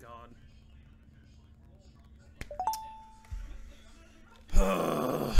god.